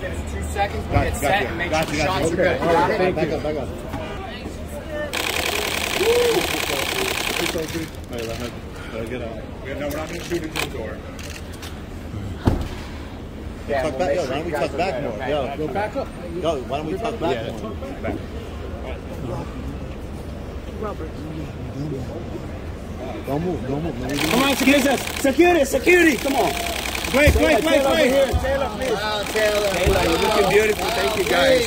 Give us two seconds. We'll Got get you, set got and you. make Got sure you, got shots you. are good. Okay, Got it? back up, back up. It's okay. Wait, let me- let me get out. Yeah, no, we're not going to shoot into the door. Yeah, Tuck we'll back, make yo, sure why don't we tuck are back good, more? okay? Yo, Go back up. yo, why don't we tuck back more? Don't move, don't move. No, we Come on, security. Security, security. Come on. Wait, wait, wait, wait. You're looking beautiful. Thank you, guys.